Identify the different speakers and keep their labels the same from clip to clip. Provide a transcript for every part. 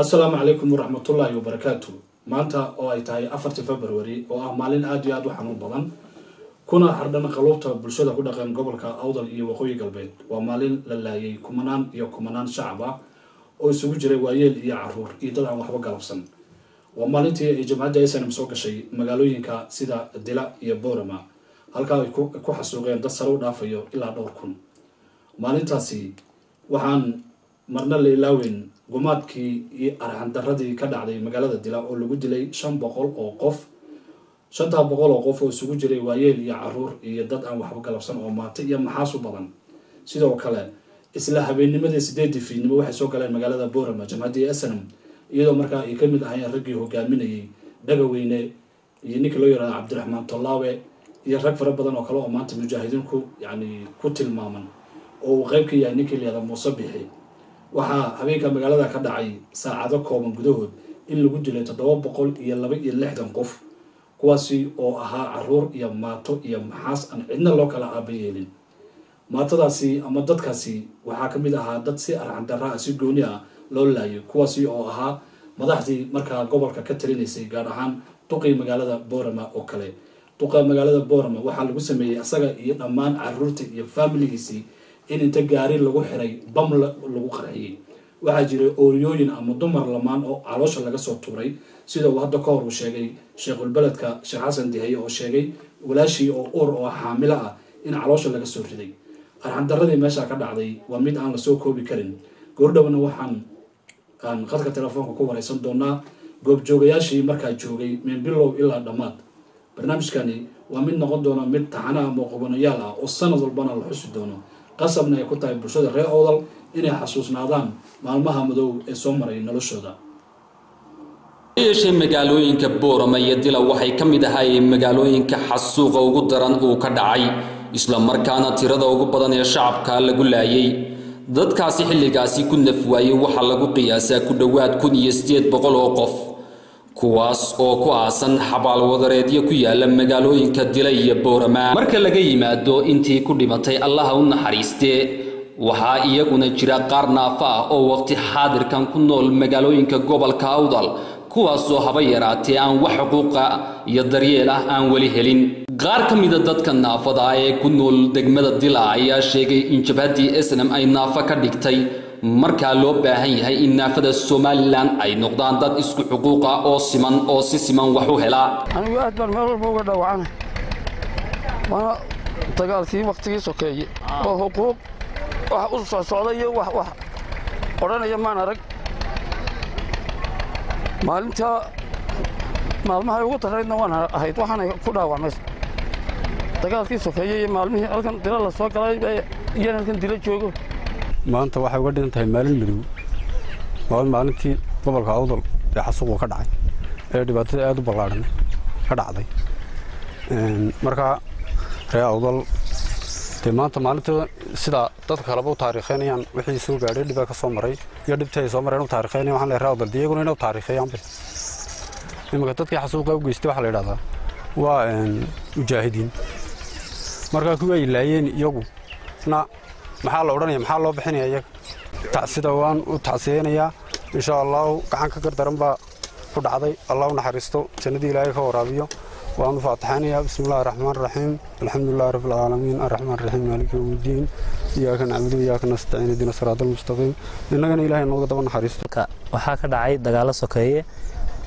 Speaker 1: assalaamu calaykum waraxmatullaahi wabarakaatu maanta oo ay tahay afartii february oo ah maalin aada iyo aada u xanuun badan kuna hardhan qaluubta bulshada ku dhaqan gobolka awdal iyo waqooyi galbeed. Waa maalin la laayay kumanaan iyo kumanaan shacab ah oo isugu jiray waayeel iyo carruur iyo dad aan waxba galabsan. Waa maalintii ay jamcadda snm soo gashay magaalooyinka sida dila iyo boorama halkaa ay ku xasuuqeen dad sare u dhaafayo ilaa dhowr kun. Maalintaasi waxaan marna la ilaaweyn gumaadkii iyo arxandaradii ka dhacday magaalada dila oo lagu dilay shan boqol oo qof. Shantaa boqol oo qof oo isugu jiray waayeel iyo carruur iyo dad aan waxba galabsan oo maata iyo maxaasu badan. Sidoo kale isla habeennimadii sideedii fiidnimo waxay soo galeen magaalada boorama jamcaddii snm iyadoo markaa ay ka mid ahayn raggii hogaaminayay dhagaweyne iyo ninkii loo yaraada cabdiraxmaan tollaawe iyo rag fara badan oo kale oo maanta mujaahidiinku yani ku tilmaaman. Oo uu qeyb ka yahay ninkii layada muuse bixi waxaa habeenka magaalada ka dhacay saacado kooban gudahood in lagu dilay toddoba boqol iyo laba iyo lixdan qof kuwaasi oo ahaa carruur iyo maato iyo maxaas aan cidna loo kala aaba yeelin. Maatadaasi ama dadkaasi waxaa ka mid ahaa dad si arxandara ah si gooni ah loo laayay kuwaasi oo ahaa madaxdii markaa gobolka ka talinaysay gaar ahaan duqii magaalada boorama oo kale. Duqa magaalada boorama waxaa lagu sameeyey asaga iyo dhammaan carruurta iyo faamiligiisii in inta gaari lagu xiray bam lagu qarxiyey waxaa jiray ooriyooyin ama dumar lamaan oo caloosha laga soo tuuray. Sida uu hadda ka hor uu sheegay sheekhulbeledka sheekh xasan dihaye oo sheegay walaashii oo uur oo xaamilo ah in caloosha laga soo riday. Arxandaradii meesha ka dhacday waa mid aan la soo koobi karin. Goordhowna waxaan aan qadka telefoonka ku wareysan doonaa goobjoogayaashii markaa joogay min bilow ilaa dhammaad. Barnaamijkani waa mid noqon doona mid taxana ama qubanayaal ah oo sanad walbana la xusi doono qasabna ay ku tahay bulshada reer owdal inay xasuusnaadaan maalmaha madow ee soo maray noloshooda.
Speaker 2: Yeeshee magaalooyinka boorama iyo dila waxay ka mid ahaayeen magaalooyinka xasuuqa ugu daran uu ka dhacay isla markaana tirada ugu badan ee shacabka lagu laayay. Dadkaasi xilligaasi ku naf waayey waxaa lagu qiyaasaa ku dhowaad kun iyo sideed boqol oo qof kuwaas oo ku aasan xabaalwadareedyo ku yaalla magaalooyinka dila iyo boorama. Marka laga yimaado intii ku dhimatay allaha u naxariistee waxaa iyaguna jira qaar naafa ah oo waqti xaadirkan ku nool magaalooyinka gobolka awdal kuwaasoo haba yaraatee aan wax xuquuqa iyo daryeel ah aan weli helin. Qaar ka mida dadka naafada ah ee ku nool degmada dila ayaa sheegay in jabhaddii snm ay naafo ka dhigtay markaa loo baahan yahay in naafada somalilan ay noqdaan dad isku xuquuqa oo siman oo si siman wax u helaa
Speaker 3: anigu aad baan meel walba uga dhawacana waana dagaalkii wakhtigii sokeeye oo xuquuq wax u soo socda iyo wax wax odhanaya maan arag. Maalintaa maalmahay ugu daraydna waan ahayd waxaanay ku dhaawacmay dagaalkii sokeeye iyo maalmihii halkan dila la soo galay iyan halkan dila joogo
Speaker 4: maanta waxay uga dhigan tahay maalin madow. Waa maalintii gobolka awdal ee xasuuqu ka dhacay. Ee dhibaatada aad u ballaadhan ka dhacday. Markaa ree awdal dee maanta maalinta sidaa dadka kaleba u taariikhaynayaan wixii soo gaadhay dhibaa ka soo maray iyo dhibtii ay soo mareen u taariikhaynayaan waxaan leeyahay awdal dee inay u taariikheeyaanbe iminka dadkii xasuuqa u geystay waxaa la yidhahdaa waa mujaahidiin. Markaa kuwii ay laayeen iyagu na maxaa la odhanaya maxaa loo bixinaya iyaga? Tacsida waan u tacsiyeynayaa insha allahu gacan ka gardaran baa ku dhacday. Allah u naxariisto jannadii ilaahay ka waraabiyo. Waan u faataxaynayaa bismi illahi raxmaan raxiim alxamdulilahi rabbi alcaalamiin arraxmaan raxiim maaliki yowmiddiin iyaaka nacbudu iyaaka nastaciin. Ihdina siraada almustaqiim innagana ilaahay nooga daba naxariisto.
Speaker 5: Waxaa ka dhacay dagaallo sokeeye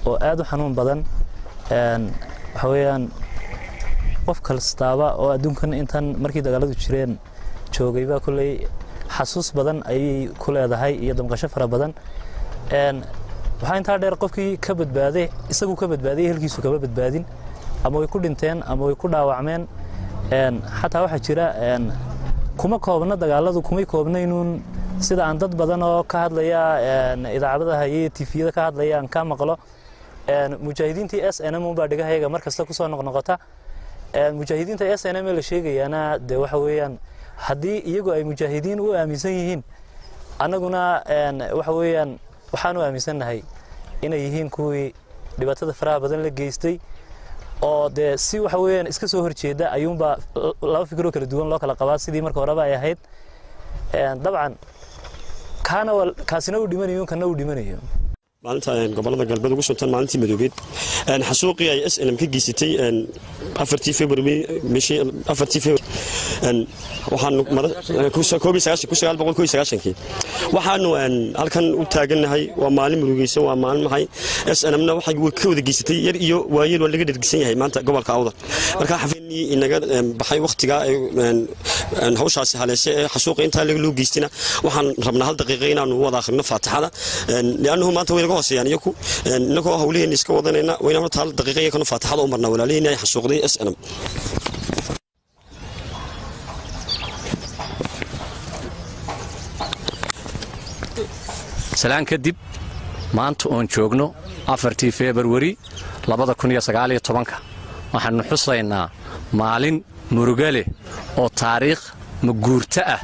Speaker 5: oo aad u xanuun badan. Waxa weeyaan qof kastaaba oo adduunkan intan markii dagaaladu jireen joogayba kolley xasuus badan ayay ku leedahay iyo damqasho fara badan. Waxaa intaa dheer qofkii ka badbaaday isagu ka badbaadiyay helkiisu kama badbaadin. Ama way ku dhinteen ama way ku dhaawacmeen. Xataa waxaa jira kuma koobna dagaaladu kumay koobnaynuun. Sida aan dad badan oo ka hadlaya idaacadaha iyo tifiyada ka hadlaya aan ka maqlo mujaahidiintii s n m unbaa dhigahayaga mar kasta ku soo noqnoqota. Mujaahidiinta s n m la sheegayaana dee waxa weeyaan haddii iyagu ay mujaahidiin u aaminsan yihiin annaguna waxa weeyaan waxaan u aaminsannahay inay yihiin kuwii dhibaatada faraha badan la geystay oo dee si waxa weeyaan iska soo horjeeda ayuunbaa laba fikiroo kala duwan loo kala qabaa. Sidii marka horeba ay ahayd dabcan kaana kaasina uu dhimanayo kana uu dhimanayo
Speaker 6: maalinta gobollada galbeed ugu suntan maalintii madoobeed. Xasuuqii ay s lm ka geysatay waxaanu halkan u taagannahay waa maalin murugeysan waa maalin maxay? S lmna waxay ka wada geysatay yar iyo waayeel waa laga dhergisan yahay maanta gobolka awdal marka xafeenii inaga baxay wakhtigaa hawshaasi haleeshe ee xasuuqa intaa loo geystina waxaan rabnaa hal daqiiqa inaanu wada akhrino faatixada. Liannahu maanta lm
Speaker 7: salaan kadib maanta oon joogno afartii februari waxaannu xusaynaa maalin muruga leh oo taariikh maguurto ah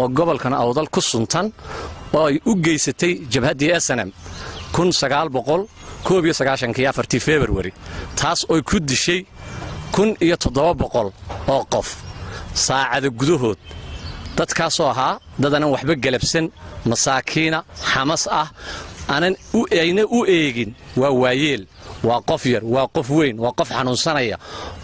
Speaker 7: oo gobolkan awdal ku suntan oo ay u geysatay jabhaddii snm februari taas oy ku dishay kun iyo toddoba oo qof. Saacada gudahood dadkaasoo ahaa dad aanan waxba gelabsan masaakiina xamas ah ayna u eegin waa waayeel waa qof yar waa qof weyn waa qof xanuunsanaya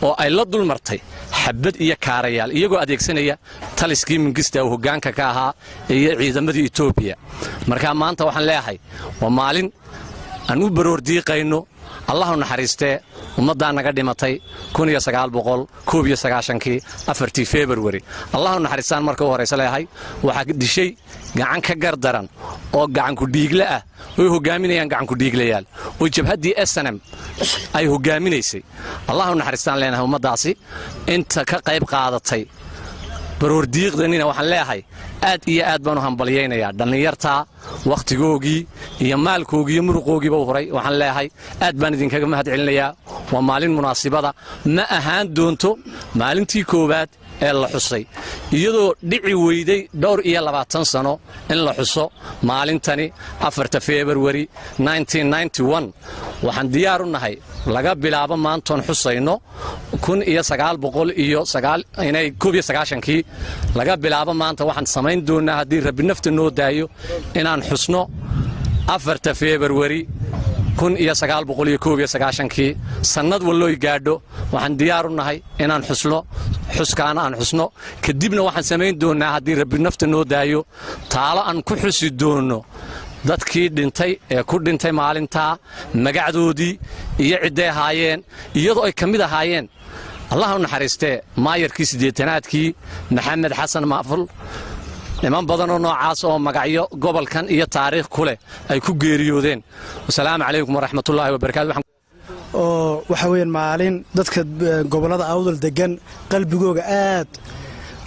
Speaker 7: oo ay la dulmartay xabad iyo kaarayaal iyagoo adeegsanaya taliskii mingista hoggaanka ka ahaa iyo ciidamadii etoobiya markaa maanta waxaan leeyahay waa maalin aan u baroor diiqayno. Allahu naxariistee ummaddaa naga dhimatay afartii februari allahu naxariistaan marka u horaysa leeyahay waxaa dishay gacan ka gardaran oo gacankudhiigle ah oy hogaaminayaan gacankudhiiglayaal oo jabhaddii snm ay hogaaminaysay. Allahu naxariistaan leenahay ummaddaasi inta ka qayb qaadatay baroordiiqdanina waxaan leeyahay aad iyo aad baan u hambalyaynayaa. Dhallinyartaa wakhtigoogii iyo maalkoogii iyo muruqoogiiba u huray waxaan leeyahay aad baan idinkaga mahad celinayaa waa maalin munaasibada ma ahaan doonto maalintii koowaad ee la xusay. Iyadoo dhici weyday dhowr iyo labaatan sano in la xuso maalintani afarta februari waxaan diyaar u nahay laga bilaabo maantoon xusayno kun iyo sagaal boqol iyo inay koob iyo sagaashankii laga bilaabo maanta. Waxaan samayn doonnaa haddii rabbi nafta noo daayo inaan xusno afarta februari sagaashankii sannad wallooy gaadho waxaan diyaar u nahay inaan xusno xuskaana aan xusno. Kadibna waxaan samayn doonnaa haddii rabbi nafta noo daayo taalo aan ku xusi doonno dadkii dhintay ee ku dhintay maalintaa magacdoodii iyo cidday ahaayeen iyadoo ay ka mid ahaayeen. Allah u naxariistee maayarkii siddeetanaadkii maxamed xasan maaful niman badanoo noocaas oo magacyo gobolkan iyo taariikh ku leh ay ku geeriyoodeen. Wasalaamu calaykum waraxmatullaahi wabarakatu
Speaker 8: oo waxa weeyaan maalin dadka gobollada awdal degan qalbigooga aad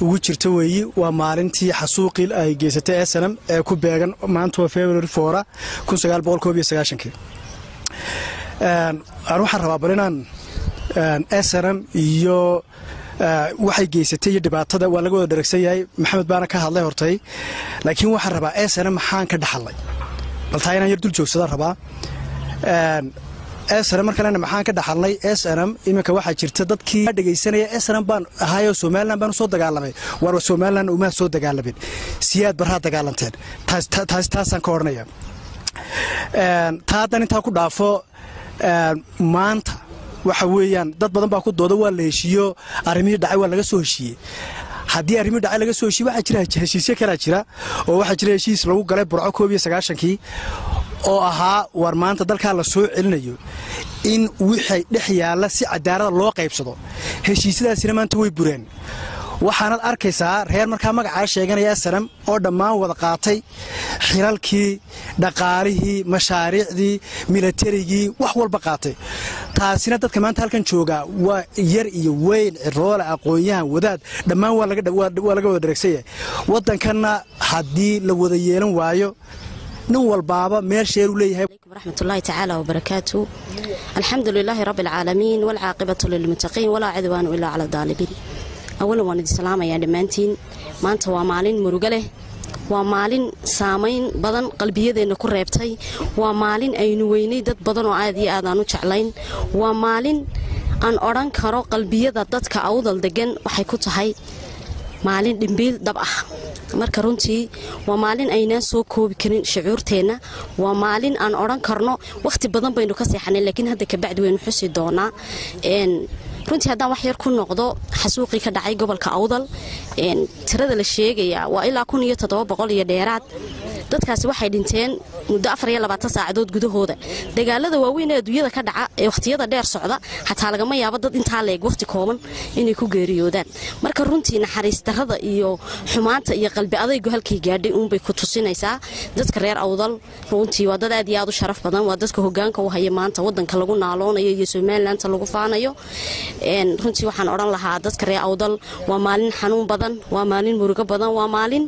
Speaker 8: ugu jirta weeyi waa maalintii xasuuqii ay geysatay snm ee ku beegan maanta waa february foora aan waxaan rabaa bal inaan snm iyo waxay geysatay iyo dhibaatada waa laga wada dharagsan yahay. Maxamed baana ka hadlay hortay laakiin waxaan rabaa snm maxaan ka dhaxalnay bal taa inaan yar dul joogsadaan rabaa. Snm markalena maxaan ka dhaxalnay snm iminka waxaa jirta dadkii dhegaysanaya snm baan ahaayoo somalilan baan u soo dagaalamay. Waar somalilan umaa soo dagaalamin siyaad barhaa dagaalanteen. Taasaan ka odhanaya taa haddan intaa ku dhaafo maanta waxa weeyaan dad badan baa ku dooda waa la heshiiyo arrimihii dhacay waa laga soo heshiiyey. Haddii arrimihii dhacay laga soo heshiiye waxaa jira heshiisyo kalaa jira oo waxaa jira heshiis lagu galay burco koob iyo sagaashankii oo ahaa war maanta dalkaa la soo celinayo in wixay dhex yaalla si cadaalada loo qaybsado. Heshiisyadaasina maanta way bureen waxaanad arkaysaa reer markaa magacaa sheeganaya sanam oo dhammaan wada qaatay xilalkii dhaqaalihii mashaariicdii milatarigii wax walba qaatay. Taasina dadka maanta halkan jooga waa yar iyo weyn ciroole aqoon-yahan wadaad dhammaan waa laga wada dharegsaya wadankanna haddii la wada yeelan waayo nin walbaaba meel sheeru leeyahay.
Speaker 9: Raxmatullaahi tacaala wabarakaatu alxamdu lilaahi rabbi alcaalamiin waalcaaqibatu lilmuttaqiin walaa cidwaanu ilaa cala daalibiin awalan waan idin salaamayaa dhammaantiin maanta waa maalin murugo leh waa maalin saamayn badan qalbiyadeenna ku reebtay waa maalin aynu weynay dad badan oo aad iyo aadaan u jeclayn waa maalin aan odhan karo qalbiyada dadka awdal degan waxay ku tahay maalin dhimbiil dab ah marka runtii waa maalin aynaan soo koobi karin shucuurteenna waa maalin aan odhan karno wakhti badan baynu ka seexanay laakiin hadda kabacdi waynu xusi doonaa runtii haddaan wax yar ku noqdo xasuuqii ka dhacay gobolka awdal tirada la sheegayaa waa ilaa kun iyo toddoba boqol iyo dheeraad dadkaasi waxay dhinteen muddo afar iyo labaatan saacadood gudahooda. Dagaalada waaweyn ee adduunyada ka dhaca ee wakhtiyada dheer socda xataa lagama yaabo dad intaa leeg wakhti kooban inay ku geeriyoodaan. Marka runtii naxariis darrada iyo xumaanta iyo qalbi adaygu halkay gaadhay uunbay ku tusinaysaa. Dadka reer awdal runtii waa dad aad iyo aad u sharaf badan waa dadka hogaanka u haya maanta wadanka lagu naaloonayo iyo somalilanka lagu faanayo. Runtii waxaan odhan lahaa dadka reer awdal waa maalin xanuun badan waa maalin murugo badan waa maalin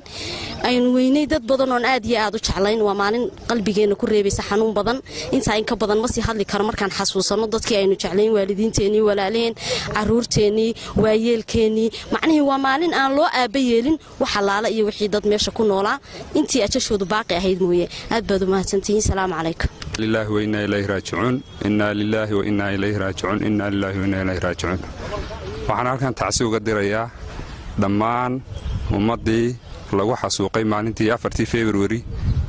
Speaker 9: aynu weynay dad badan oon aad iyo aad u jeclayn. Waa maalin qalbigeena ku reebaysa xanuun badan. Intaa inka badan ma sii hadli karo markaan xasuusano dadkii aynu jeclayn waalidiinteenii walaalaheen caruurteennii waayeelkeennii macnihii waa maalin aan loo aaba yeelin wax allaala iyo wixii dad meesha ku noolaa. Intii ajashoodu baaqi ahayd mooye. Aad baad u mahadsantihiin. Salaamu calaykum.
Speaker 10: Ilayhi raajicuun. Innaa lilaahi wa innaa ilayhi raajicuun. Innaa lilaahi wa innaa ilayhi raajicuun. Waxaan halkan tacsi uga dirayaa dhammaan ummaddii lagu xasuuqay maalintii afartii februari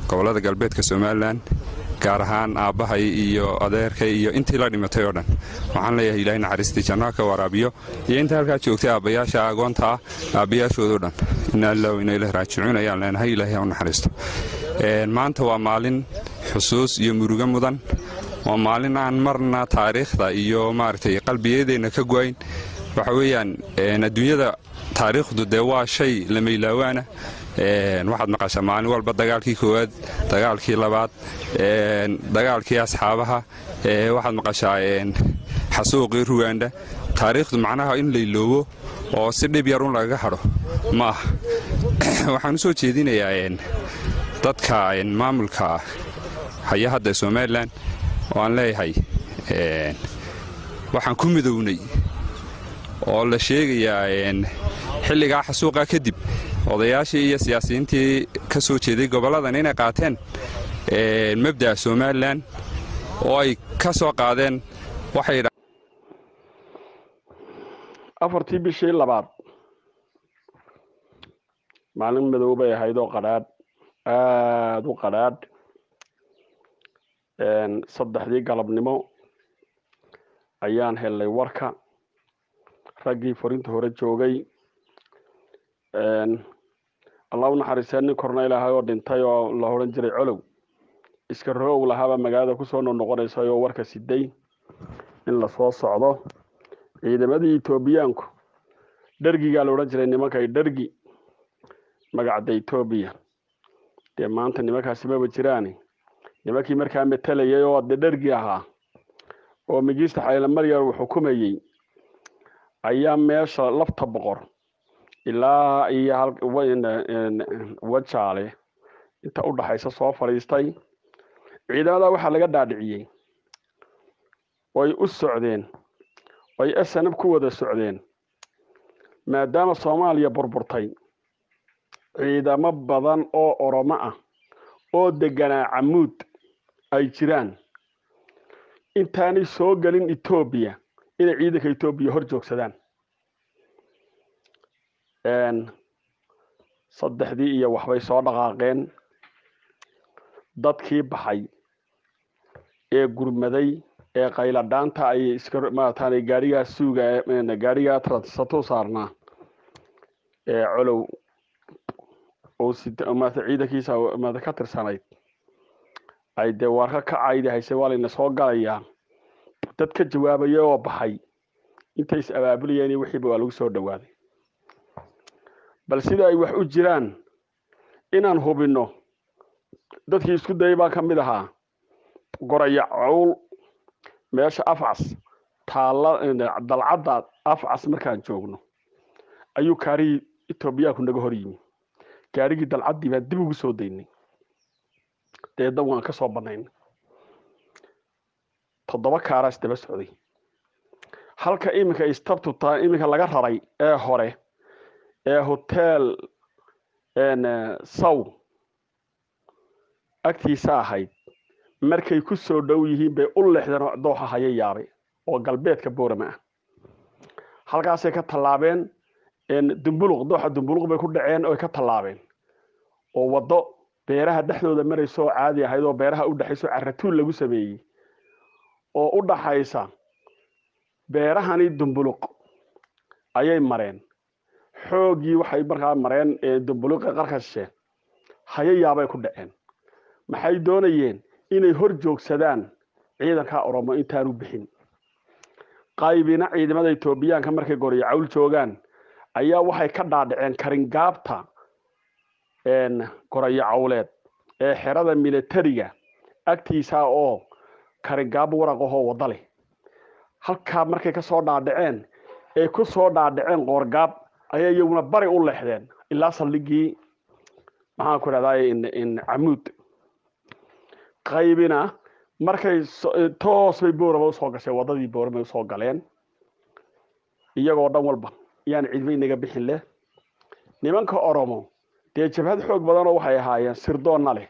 Speaker 10: gobollada galbeedka somalilan gaar ahaan aabbahay iyo adeerkay iyo intii la dhimatay oo dhan. Waxaan leeyahay ilaahay naxariistii jannaha ka waraabiyo iyo inta halkaa joogtay aabbayaasha agoonta ah aabbayaashoodao dhan. Innaa ilayhi raajicuun ayaan leenahay ilaahay ha u naxariisto. Maanta waa maalin xusuus iyo murugo mudan. Waa maalin aan marna taariikhda iyo maaragtay qalbiyadeenna ka go'ayn waxa weeyaan adduunyada taariikhdu dee waa shay lamaylawaana waxaad maqashaa maalin walba dagaalkii koowaad dagaalkii labaad dagaalkii asxaabaha waxaad maqashaa xasuuqii ruwanda taariikhdu macnaha in layloobo oo si dhib yar un lagaga hadho ma waxaan u jeedinayaa dadka maamulka haya somalilan oo aan leeyahay waxaan ku midownay oo la sheegayaa xilligaa xasuuqa kadib. Odayaashii iyo siyaasiyiintii ka soo jeeday gobolladan inay qaateen mabda'a somalilan oo ay ka soo qaadeen waxay
Speaker 11: afartii bishii labaad. Maalin madow bay ahayd oo qadhaadh aada u qadhaadh. Saddexdii galabnimo ayaan helnay warka raggii furinta hore joogay allah u naxariistee nin korna ilaahay oo dhintay oo la odhan jiray colow. Iska roow lahaaba magaalada ku soo noqnoqonaysay oo warka siday in la soo socdo. Ciidamadii etoobiyaanku dhergigaa la odhan jiray nimankay dhergi magacda etoobiya dee maanta nimankaasi maba jiraani. Nimankii markaa metelayay oo dee dhergi ahaa oo migiista xaylamar uu xukumayey ayaa meesha lafta boqor ilaa iyo wajaale inta u dhaxaysa soo fadhiistay ciidamada waxaa laga dhaadhiciyey. Oy u socdeen. Oy snab ku wada socdeen. Maadaama soomaaliya burburtay ciidamo badan oo oromo ah oo deganaa camuud ay jiraan. Intaanay soo gelin etoobiya inay ciidanka etoobiya hor joogsadaan. Saddexdii iyo waxbay soo dhaqaaqeen. Dadkii baxay ee gurmaday ee qayladhaanta ay iska maarataanay gaarigaa suuga gaarigaa transato saarnaa. Ee colow oo ciidankiisa maarata ka tirsanayd. Ay dee warka ka caydi hayse waa layna soo galayaa dad ka jawaabaya oo baxay. Intay is abaabulayeen wixiiba waa lagu soo dhowaaday bal sida ay wax u jiraan inaan hubinno dadkii isku dayay baan ka mid ahaa. Goraya cowl meesha afcas taalla dalcadda afcas markaan joogno ayuu kaarihii etoobiyaanku naga hor yimi. Gaarigii dalcaddii baan dib ugu soo daynay. Deedna waan ka soo bannaynay toddoba kaaraas daba socday halka iminka istabtu taa iminka laga raray ee hore ee hotel saw agtiisa ahayd markay ku soo dhow yihiin bay u lexdeen dooxa haya yaabay oo galbeedka boorama ah. Halkaasay ka tallaabeen dumbuluq dooxa dumbuluq bay ku dhaceen oy ka tallaabeen. Oo waddo beeraha dhexdooda maraysa oo caadi ahayd oo beeraha u dhexaysa oo caratuul lagu sameeyey oo u dhaxaysa beerahani dumbuluq ayay mareen. Xooggii waxay markaa mareen dumbuluqi qarka shishe hayayaabay ku dhaceen. Maxay doonayeen inay hor joogsadaan ciidanka oromo intaanu bixin? Qaybina ciidamada etoobiyaanka markay goriyo cawl joogaan ayaa waxay ka dhaadhaceen karingaabta gorayo cawleed ee xerada militariga agtiisa oo karingaab waraqahoo wadda leh. Halkaa markay ka soo dhaadhaceen ee ku soo dhaadhaceen qoorgaab ayaa iyaguna bari u leexdeen. Ilaa saldhigii maxaan ku idhahdaa camuud. Qaybina markay toos bay boorama u soo gashay waddadii boorama u soo galeen. Iyagoo dhan walba yaan cidba inaga bixin leh. Nimanka oromo dee jabhad xoog badanoo waxay ahaayeen sirdoonna leh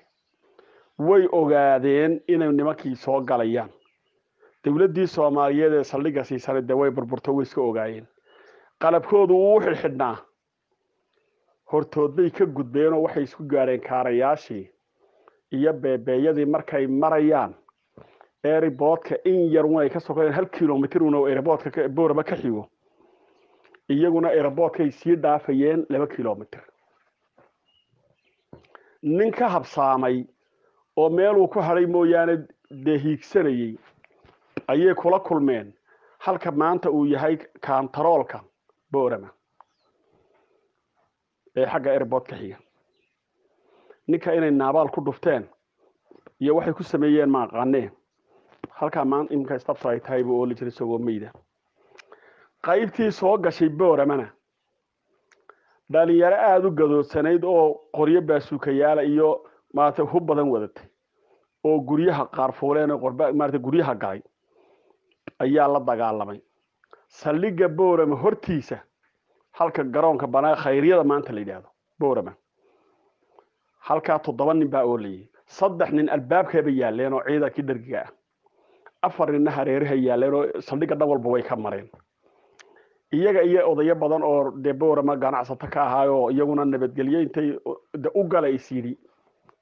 Speaker 11: way ogaadeen inay nimankii soo galayaan. Dowladdii soomaaliyeed ee saldhigga siisana dee way burburto way iska ogaayeen. Qalabkoodu wuu u xidhxidhnaa hortood bay ka gudbeenoo waxay isku gaadheen kaarayaashii iyo beebeeyadii markay marayaan. Eriboodka in yar un ay ka sokeen hal kilomitr un oo eriboodka boorama ka xigo. Iyaguna eriboodkay sii dhaafayeen laba kilomitr nin ka habsaamay oo meeluu ku hadhay mooyaane dee hiigsanayey ayay kula kulmeen. Halka maanta uu yahay kantaroolka boorama ee xagga eriboodka xiga. Ninka inay naabaal ku dhufteen iyo waxay ku sameeyeen ma aqaanee halkaa maanta iminka stabto ay tahay buu ooli jiray isagoo meyda qaybtii soo gashay booramana dhalinyaro aada u gadoodsanayd oo qoryo baasuukayaala iyo maarata hub badan wadatay oo guryaha qaar fuuleen oo maarata guryaha galay ayaa la dagaalamay. Saldhigga boorama hortiisa halka garoonka banaa khayryada maanta la yidhaahdo boorama. Halkaa toddoba nin baa oolayay saddex nin albaabkeeba yaaleen oo ciidankii dhargiga ah. Afar ninna hareeraha yaaleen oo saldhigga dhan walba way ka mareen. Iyaga iyo odayo badan oo dee boorama ganacsato ka ahaayoo iyaguna nabadgelyo intay u gala is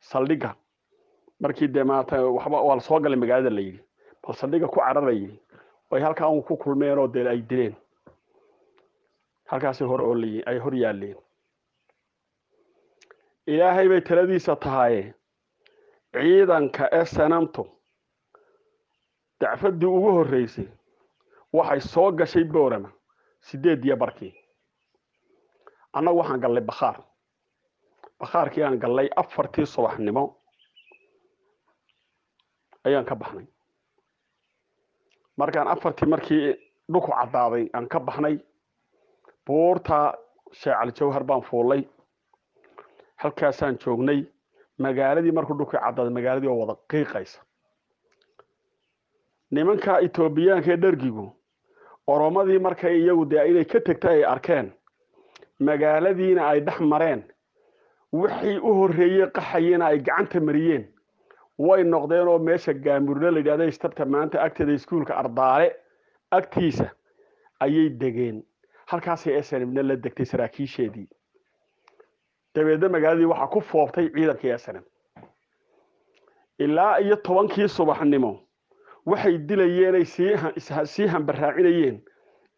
Speaker 11: saldhigga markii dee maarata waxba waa la soo galay magaalada la yidhi. Bal saldhigga ku cararayay ay halkaa un ku kulmeen oo dee ay dileen. Halkaasay hor oolayeen ay hor yaaleen ilaahay bay taladiisa tahaye. Ciidanka ee sanamtu dacfaddii ugu horreysay waxay soo gashay boorama sideed iyo barkii. Annagu waxaan gallay bakhaar bakhaarkii aan gallay afartii subaxnimo ayaan ka baxnay markaan afartii markii dhuku caddaaday aan ka baxnay buurta sheekh cali jawhar baan fuullay halkaasaan joognay magaaladii markuu dhulkii caddaaday magaaladii oo wada qiiqaysa. Nimanka etoobiyaanka ee dhargigu oromadii markay iyagu dee inay ka tegtay ay arkeen magaaladiina ay dhex mareen wixii u horreeyey qaxayena ay gacanta mariyeen. Way noqdeen oo meesha gaamurne la yidhahda istabta maanta agteeda iskuulka ardaale. Agtiisa ayay degeen. Halkaasay snmna la degtay saraakiisheedii. Dabeedna magaaladii waxaa ku foobtay ciidankii snm ilaa iyo tobankii subaxnimo waxay dilayeenay sii hambaraacinayeen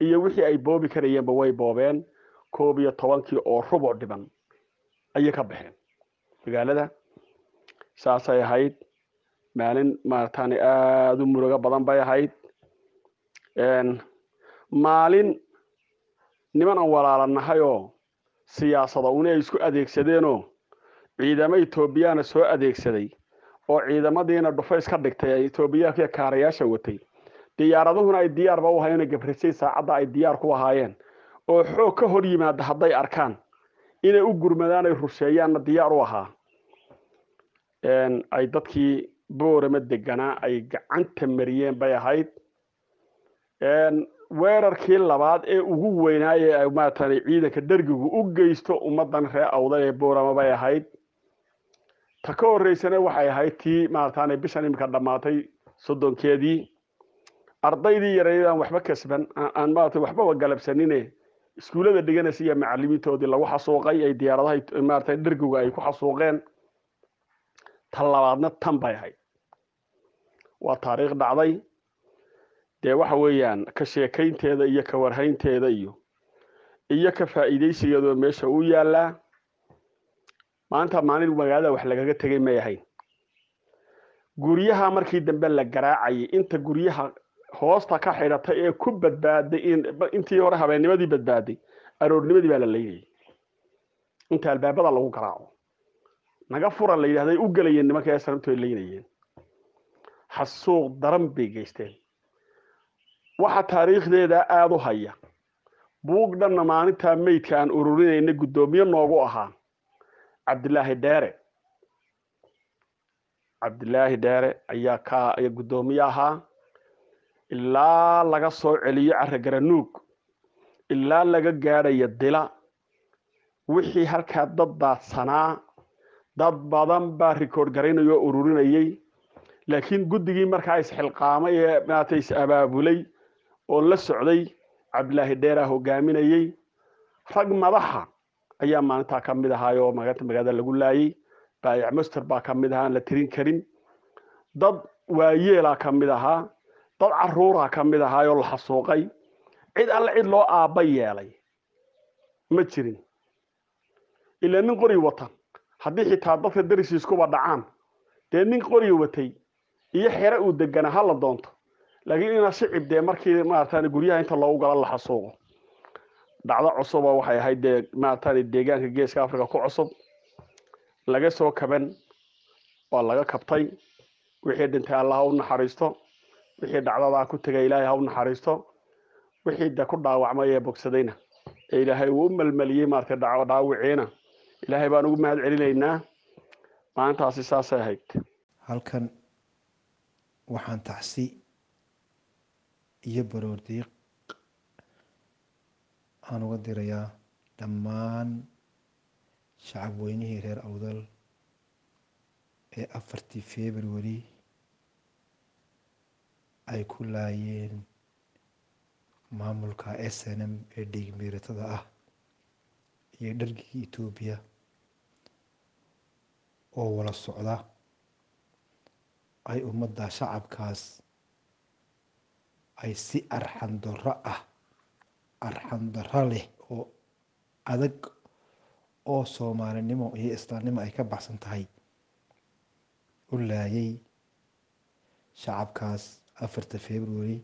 Speaker 11: iyo wixii ay boobi karayeenba way boobeen. Koob iyo tobankii oo rubuc dhiban ayay ka baxeen. Magaalada saasay ahayd. Maalin maarataani aada u murugo badan bay ahayd. Maalin niman aan walaalanahay oo siyaasada una ay isku adeegsadeenoo ciidamo etoobiyana soo adeegsaday oo ciidamadiina dhufays ka dhigtay etoobiyaankiiyo kaarayaasha watay. Diyaaraduhuna ay diyaarba u ahaayeen gabrisay saacadda ay diyaar ku ahaayeen oo xoog ka hor yimaada hadday arkaan inay u gurmadaan ay rusheeyaanna diyaar u ahaa. Ay dadkii boorama deganaa ay gacanta mariyeen bay ahayd. Weerarkii labaad ee ugu weynaaye maaratan ciidanka dergigu u geysto ummadan ree awda ee boorama bay ahayd. Ta ka horreysana waxay ahayd tii maaratan bishan imika dhammaatay soddonkeedii ardaydii yareeyadaan waxba kasban aan maarata waxbaba galabsanine iskuullada dhiganaysa iyo macalimiintoodii lagu xasuuqay ay diyaaradaha maarata dhergoga ay ku xasuuqeen. Tan labaadna tan bay ahayd. Waa taariikh dhacday. Dee waxa weeyaan ka sheekaynteeda iyo ka warhaynteeda iyo iyo ka faa'iidaysigeedoo meesha u yaallaa maanta maalin magaalada wax lagaga tegay may ahayn. Guryaha markii dambe la garaacayay inta guryaha hoosta ka xidhatay ee ku badbaaday intii hore habeennimadii badbaaday aroornimadii baa la leynayay inta albaabada lagu garaaco naga fura la yidhahday u gelayeen nimanka sanabtu ay xasuuq daran bay geysteen waxa taariikhdeeda aada u haya. Buug dhanna maalintaa meydka aan ururinayna guddoomiye noogu ahaa. Cabdilaahi dheere cabdilaahi dheere ayaa ka guddoomiye ahaa ilaa laga soo celiyo carragaranuug ilaa laga gaadhayo dila wixii halkaa dad daadsanaa dad badan baa rikoord garaynaya oo ururinayay. Laakiin guddigii markaa isxilqaamay ee maarata is abaabulay oo la socday cabdilaahi dheeraa hogaaminayey rag madaxa ayaa maalintaa ka mid ahaayoo magaalta magaalada lagu laayay. Baayac master baa ka mid ahaa aan la tirin karin. Dad waayeelaa ka mid ahaa dad caruuraa ka mid ahaayoo la xasuuqay. Cid alle cid loo aabba yeelay. Ma jirin. Ilaa nin qori wata haddii xitaa dadka darisiiskuba dhacaan dee nin qori watay iyo xere uu degana ha la doonto. Laakiin inaa shicib dee markii maaratan guryaha inta loogu gala la xasuuqo. Dhacdo cusuba waxay ahayd dee maaratan deegaanka geeska africa ku cusub. Laga soo kaban. Waa laga kabtay. Wixii dhintay allah ha u naxariisto wixii dhacdadaa ku tegay ilaahay ha u naxariisto wixii de ku dhaawacmay ee bogsadayna. Ee ilaahay uu u melmeliyey maarata dhaawiciina ilaahay baan ugu mahad celinaynaa maalintaasi saasay ahayd.
Speaker 12: Halkan waxaan tacsi iyo baroordiiq aan uga dirayaa dhammaan shacab weynihii reer awdal ee afartii february ay ku laayeen maamulka s n m ee dhiigmiiratada ah iyo dhargigii etoobiya oo wala socda. Ay ummadda shacabkaas ay si arxandaro ah arxandaro leh oo adag oo soomaalinimo iyo islaamnimo ay ka baxsan tahay u laayay shacabkaas afarta february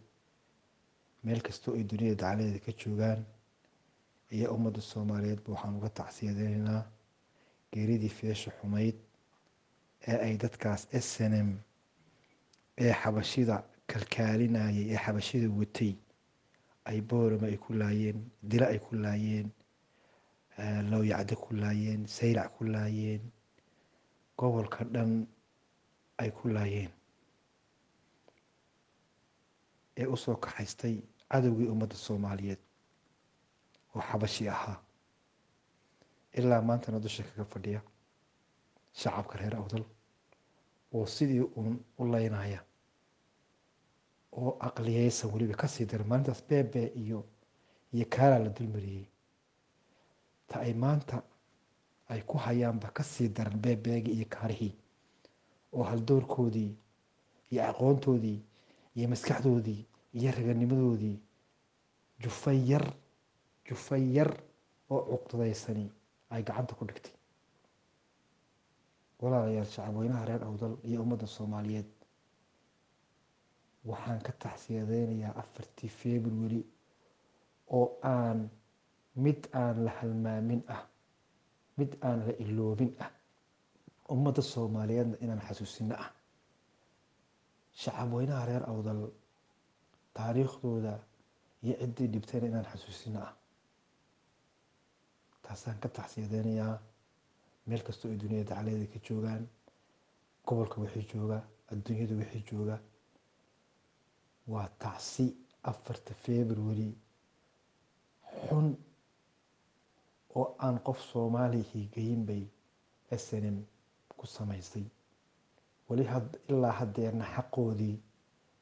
Speaker 12: meel kastoo ay duniyada dacaladeeda ka joogaan iyo ummadda soomaaliyeedba waxaan uga tacsiyadeynaynaa geeridii feesha xumayd ee ay dadkaas s n m ee xabashida kalkaalinayay ee xabashida watay ay boorama ay ku laayeen dila ay ku laayeen looyacdo ku laayeen saylac ku laayeen gobolka dhan ay ku laayeen ee u soo kaxaystay cadowgii ummadda soomaaliyeed oo xabashi ahaa. Ilaa maantana dusha kaga fadhiya shacabka reer awdal oo sidii uun u leynaya oo aqliyeysan weliba ka sii dara maalintaas beebe iyo iyo kaalaa la dulmariyey. Ta ay maanta ay ku hayaanba ka sii daran beebeegii iyo kaalihii oo haldoorkoodii iyo aqoontoodii iyo maskaxdoodii iyo raganimadoodii jufa yar jufa yar oo cuqdadeysani ay gacanta ku dhigtay. Walaalayaal shacabweynaha reer awdal iyo ummadda soomaaliyeed. Waxaan ka taxsiyadeynayaa afartii february oo aan mid aan la halmaamin ah mid aan la iloobin ah ummadda soomaaliyeedna inaan xasuusino ah. Shacabweynaha reer awdal taariikhdooda iyo ciddii dhibtayna inaan xasuusino ah taasaan ka taxsiyadeynayaa meel kastoo ay duniyada dacaladeeda ka joogaan gobolka wixii jooga adduunyada wixii jooga waa tacsi afarta february xun oo aan qof soomaaliya geyin bay s n m ku samaysay weli ilaa haddeerna xaqoodii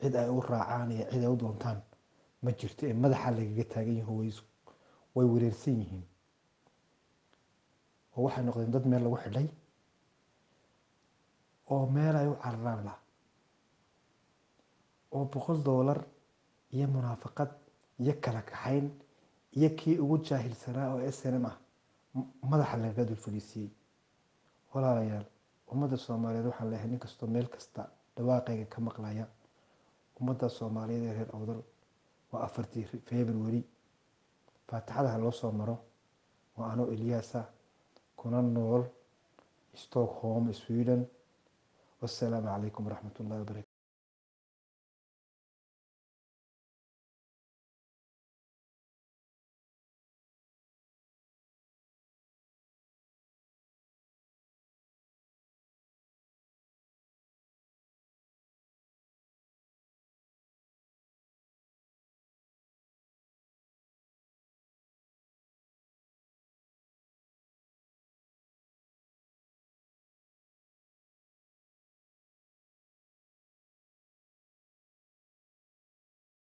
Speaker 12: cid ay u raacaan iyo cid ay u doontaan ma jirto ee madaxa lagaga taagan yaho way wareersan yihiin. Oo waxay noqdeen dad meel lagu xidhay oo meel ay u cararaan lah oo boqol doolar iyo munaafaqad iyo kala kaxayn iyo kii ugu jaahilsanaa oo s n m ah madaxa lagaga dul fadhiisiiyey walaalayaal ummadda soomaaliyeed waxaan leeyahay nin kastoo meel kasta dhawaaqayga ka maqlaya ummadda soomaaliyeed ee reer awdal waa afartii february. Faatixada ha loo soo maro. Waa anoo elyaasa kuna nool stockholm sweden. Wasalaamu calaykum waraxmat ullahi wabarakatu